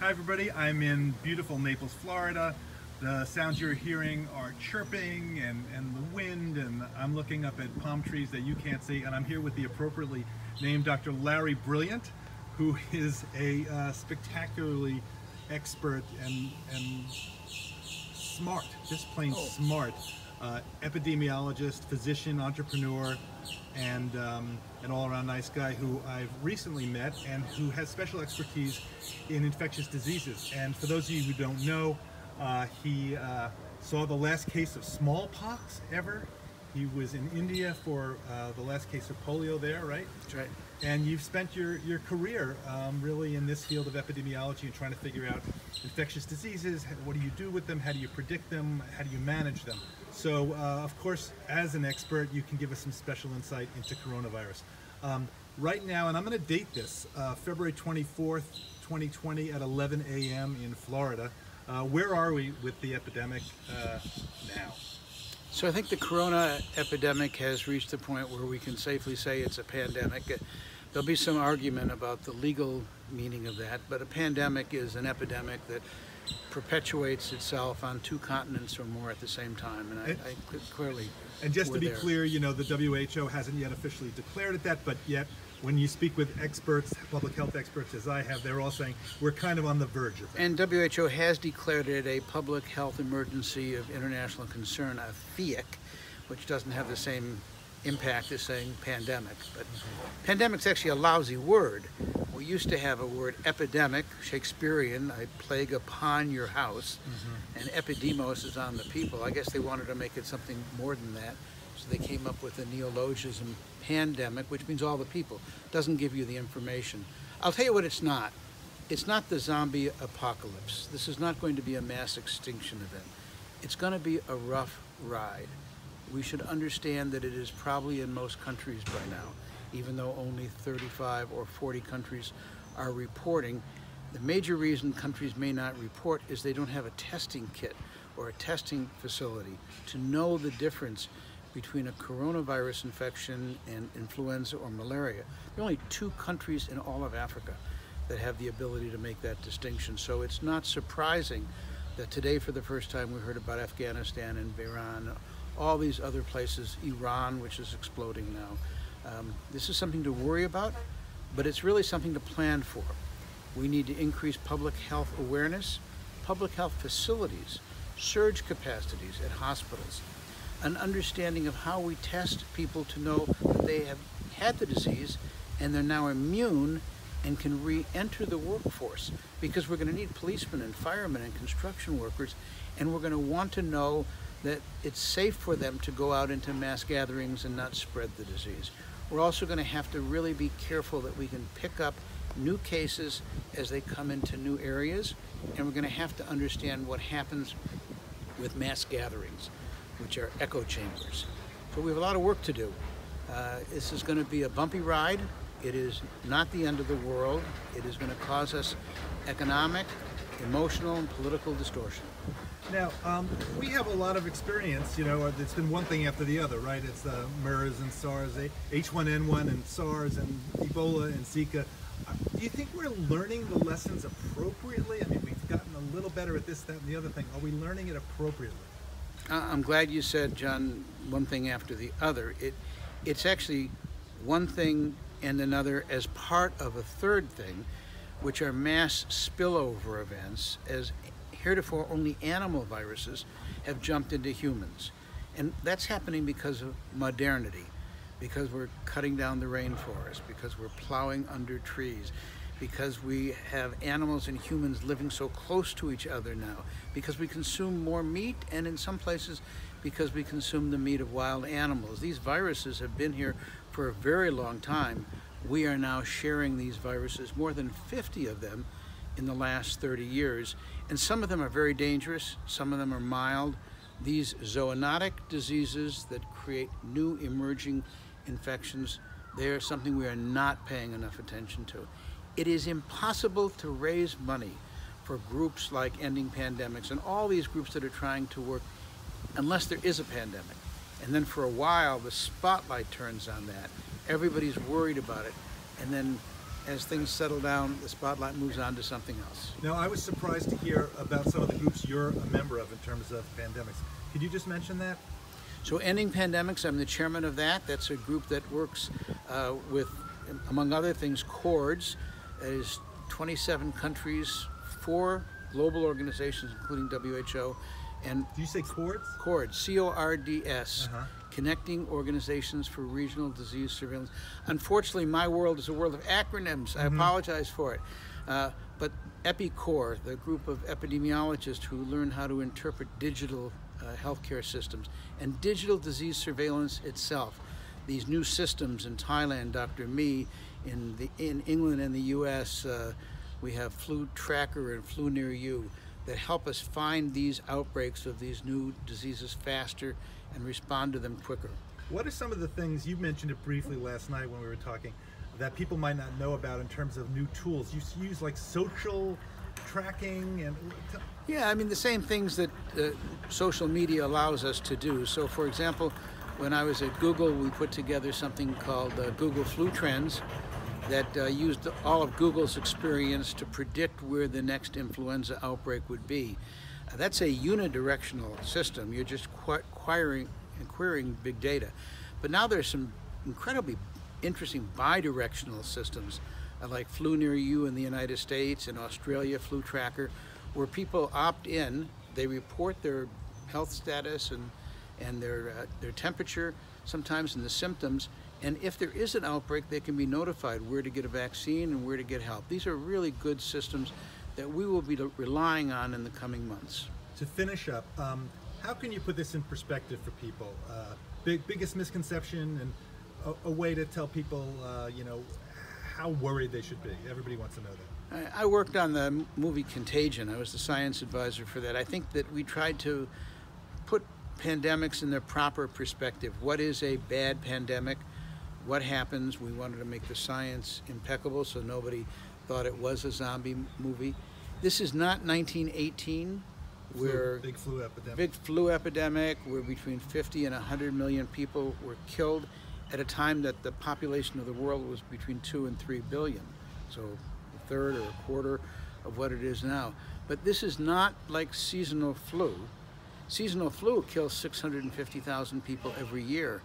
Hi everybody, I'm in beautiful Naples, Florida. The sounds you're hearing are chirping and, and the wind and I'm looking up at palm trees that you can't see and I'm here with the appropriately named Dr. Larry Brilliant who is a uh, spectacularly expert and, and smart, just plain Oh. smart uh, epidemiologist, physician, entrepreneur, and um, an all-around nice guy who I've recently met and who has special expertise in infectious diseases. And for those of you who don't know, uh, he uh, saw the last case of smallpox ever. He was in India for uh, the last case of polio there, right? That's right. And you've spent your, your career um, really in this field of epidemiology and trying to figure out infectious diseases. What do you do with them? How do you predict them? How do you manage them? So, uh, of course, as an expert, you can give us some special insight into coronavirus. Um, right now, and I'm going to date this, uh, February 24th, 2020 at 11 a.m. in Florida. Uh, where are we with the epidemic uh, now? So I think the corona epidemic has reached the point where we can safely say it's a pandemic. Uh, There'll be some argument about the legal meaning of that, but a pandemic is an epidemic that perpetuates itself on two continents or more at the same time, and I, And- I clearly. And just to be there. clear, you know, the WHO hasn't yet officially declared it that, but yet when you speak with experts, public health experts as I have, they're all saying we're kind of on the verge of it. And WHO has declared it a public health emergency of international concern, a PHEIC, which doesn't have the same impact as saying pandemic. But pandemic's actually a lousy word. We used to have a word epidemic, Shakespearean, a plague upon your house, mm-hmm. and epidemos is on the people. I guess they wanted to make it something more than that. They came up with the neologism pandemic, which means all the people. Doesn't give you the information. I'll tell you what it's not. It's not the zombie apocalypse. This is not going to be a mass extinction event. It's going to be a rough ride. We should understand that it is probably in most countries by now, even though only 35 or 40 countries are reporting. The major reason countries may not report is they don't have a testing kit or a testing facility to know the difference between a coronavirus infection and influenza or malaria. There are only two countries in all of Africa that have the ability to make that distinction. So it's not surprising that today, for the first time, we heard about Afghanistan and Iran, all these other places, Iran, which is exploding now. Um, this is something to worry about, but it's really something to plan for. We need to increase public health awareness, public health facilities, surge capacities at hospitals, an understanding of how we test people to know that they have had the disease and they're now immune and can re-enter the workforce because we're going to need policemen and firemen and construction workers and we're going to want to know that it's safe for them to go out into mass gatherings and not spread the disease. We're also going to have to really be careful that we can pick up new cases as they come into new areas and we're going to have to understand what happens with mass gatherings, which are echo chambers. So we have a lot of work to do. Uh, this is going to be a bumpy ride. It is not the end of the world. It is going to cause us economic, emotional, and political distortion. Now, um, we have a lot of experience, you know, it's been one thing after the other, right? It's uh, MERS and SARS, H1N1 and SARS and Ebola and Zika. Uh, Do you think we're learning the lessons appropriately? I mean, we've gotten a little better at this, that, and the other thing. Are we learning it appropriately? I'm glad you said, John, one thing after the other. It, it's actually one thing and another as part of a third thing, which are mass spillover events, as heretofore only animal viruses have jumped into humans. And that's happening because of modernity, because we're cutting down the rainforest, because we're plowing under trees, because we have animals and humans living so close to each other now, because we consume more meat, and in some places, because we consume the meat of wild animals. These viruses have been here for a very long time. We are now sharing these viruses, more than 50 of them in the last 30 years, and some of them are very dangerous, some of them are mild. These zoonotic diseases that create new emerging infections, they are something we are not paying enough attention to. It is impossible to raise money for groups like Ending Pandemics and all these groups that are trying to work unless there is a pandemic. And then for a while, the spotlight turns on that. Everybody's worried about it. And then as things settle down, the spotlight moves on to something else. Now, I was surprised to hear about some of the groups you're a member of in terms of pandemics. Could you just mention that? So, Ending Pandemics, I'm the chairman of that. That's a group that works uh, with, among other things, CORDS. Is 27 countries, four global organizations, including WHO, and Do you say cords? CORDS, C-O-R-D-S, Uh-huh. Connecting Organizations for Regional Disease Surveillance. Unfortunately, my world is a world of acronyms. I apologize for it. Uh, but EpiCore, the group of epidemiologists who learn how to interpret digital uh, healthcare systems and digital disease surveillance itself. These new systems in Thailand, Dr. Me, in the in England and the U.S. Uh, we have Flu Tracker and Flu Near You that help us find these outbreaks of these new diseases faster and respond to them quicker. What are some of the things you mentioned it briefly last night when we were talking that people might not know about in terms of new tools? You use like social tracking and Yeah, I mean the same things that uh, social media allows us to do. So, for example, when I was at Google, we put together something called uh, Google Flu Trends that uh, used all of Google's experience to predict where the next influenza outbreak would be. Uh, that's a unidirectional system. You're just qu- querying, querying big data. But now there's some incredibly interesting bidirectional systems uh, like Flu Near You in the United States and Australia, Flu Tracker, where people opt in, they report their health status and, and their, uh, their temperature, sometimes and the symptoms, and if there is an outbreak, they can be notified where to get a vaccine and where to get help. These are really good systems that we will be relying on in the coming months. to finish up, um, how can you put this in perspective for people? Uh, big, biggest misconception and a, a way to tell people, uh, you know, how worried they should be. Everybody wants to know that. I I worked on the movie Contagion. I was the science advisor for that. I think that we tried to pandemics in their proper perspective. What is a bad pandemic? What happens? We wanted to make the science impeccable so nobody thought it was a zombie movie. This is not 1918, Flu- where big flu epidemic. big flu epidemic where between 50 and 100 million people were killed at a time that the population of the world was between 2 and 3 billion so a third or a quarter of what it is now but this is not like seasonal flu seasonal flu kills 650,000 people every year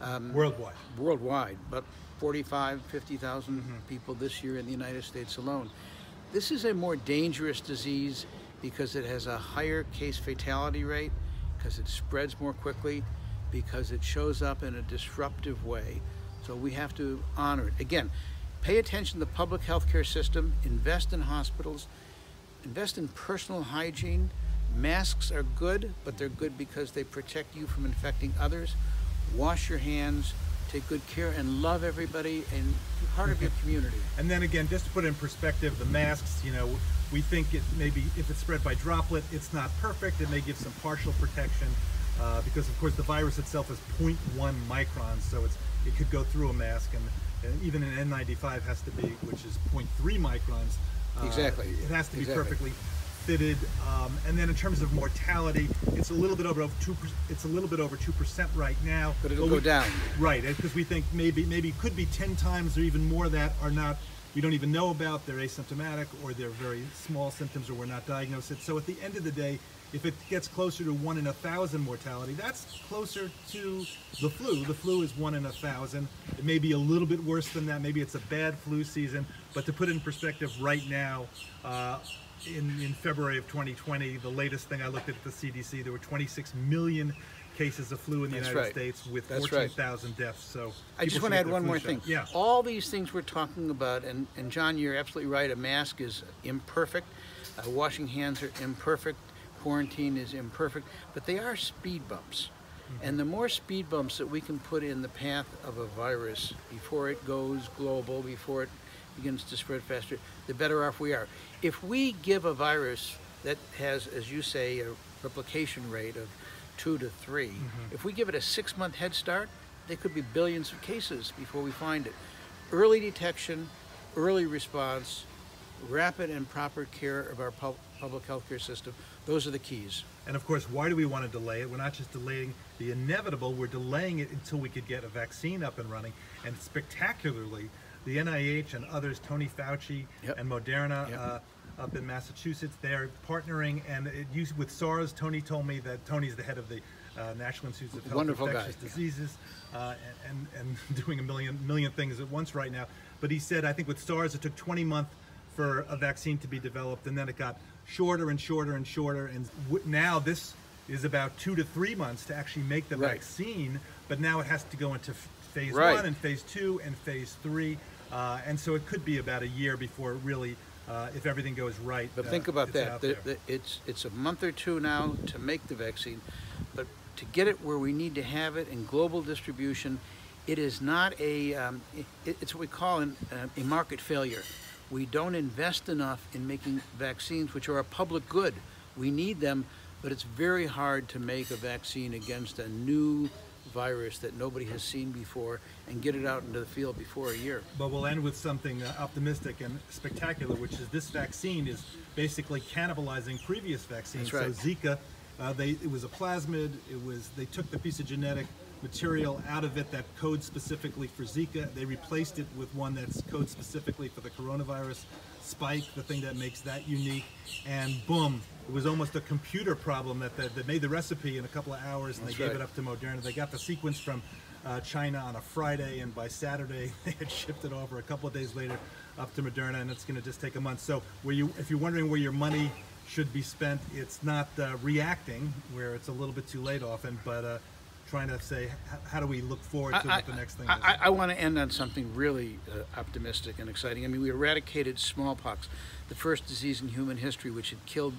um, worldwide. worldwide, but 45, 50,000 people this year in the United States alone. This is a more dangerous disease because it has a higher case fatality rate, because it spreads more quickly, because it shows up in a disruptive way. So we have to honor it. Again, pay attention to the public health care system, invest in hospitals, invest in personal hygiene. Masks are good, but they're good because they protect you from infecting others. Wash your hands, take good care, and love everybody and be part of your community. And then again, just to put in perspective, the masks, you know, we think it maybe if it's spread by droplet, it's not perfect. It may give some partial protection uh, because, of course, the virus itself is 0.1 microns, so it's it could go through a mask, and, and even an N95 has to be, which is 0.3 microns. Uh, Exactly. It has to be Exactly. perfectly fitted. Um, and then in terms of mortality, it's a little bit over two. It's a little bit over two percent right now. But it'll we- go down. Right, because we think maybe maybe could be ten times or even more that are not we don't even know about. They're asymptomatic or they're very small symptoms or we're not diagnosed. it. So at the end of the day, if it gets closer to one in a thousand mortality, that's closer to the flu. The flu is one in a thousand. It may be a little bit worse than that. Maybe it's a bad flu season. But to put it in perspective, right now. Uh, in, in February of 2020, the latest thing I looked at at the CDC, there were 26 million cases of flu in the That's United right. States with That's right. 14,000 deaths. So I just want to add one more flu thing. Yeah. All these things we're talking about, and, and John, you're absolutely right. A mask is imperfect. Uh, washing hands are imperfect. Quarantine is imperfect. But they are speed bumps. And the more speed bumps that we can put in the path of a virus before it goes global, before it begins to spread faster, the better off we are. If we give a virus that has, as you say, a replication rate of two to 3 mm-hmm. if we give it a six month head start, there could be billions of cases before we find it. Early detection, early response, rapid and proper care of our pub- public health care system, those are the keys. And of course, why do we want to delay it? We're not just delaying the inevitable, we're delaying it until we could get a vaccine up and running. And spectacularly, the NIH and others, Tony Fauci Yep. and Moderna. Yep. Uh, up in Massachusetts, they're partnering, and it used with SARS. Tony told me that Tony's the head of the uh, National Institutes of Health Wonderful guy. Infectious Diseases, uh, and, and and doing a million million things at once right now. But he said, I think with SARS, it took 20 months for a vaccine to be developed, and then it got shorter and shorter and shorter, and w- now this is about two to three months to actually make the Right. vaccine. But now it has to go into phase Right. one and phase two and phase three, uh, and so it could be about a year before really, uh, if everything goes right. But uh, think about that. The- the- It's, it's a month or two now to make the vaccine, but to get it where we need to have it in global distribution, it is not a, um, it, it's what we call an, uh, a market failure. We don't invest enough in making vaccines, which are a public good. We need them, but it's very hard to make a vaccine against a new virus that nobody has seen before and get it out into the field before a year. But we'll end with something uh, optimistic and spectacular, which is this vaccine is basically cannibalizing previous vaccines. Right. So Zika, uh, they it was a plasmid. It was they took the piece of genetic material out of it that codes specifically for Zika. They replaced it with one that's codes specifically for the coronavirus spike, the thing that makes that unique. And boom, it was almost a computer problem that that, that made the recipe in a couple of hours, and That's they gave right. it up to Moderna. They got the sequence from uh, China on a Friday, and by Saturday they had shipped it over. A couple of days later, up to Moderna, and it's going to just take a month. So, where you, if you're wondering where your money should be spent, it's not uh, reacting, where it's a little bit too late often, but uh, trying to say, how do we look forward to what the next thing is? I, I want to end on something really uh, optimistic and exciting. I mean, we eradicated smallpox, the first disease in human history, which had killed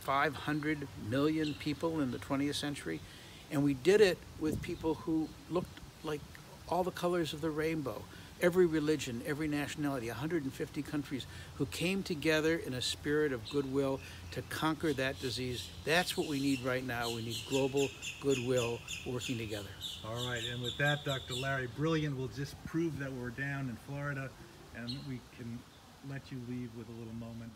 500 million people in the 20th century. And we did it with people who looked like all the colors of the rainbow. Every religion, every nationality, 150 countries who came together in a spirit of goodwill to conquer that disease. That's what we need right now. We need global goodwill working together. All right, and with that, Dr. Larry Brilliant will just prove that we're down in Florida, and we can let you leave with a little moment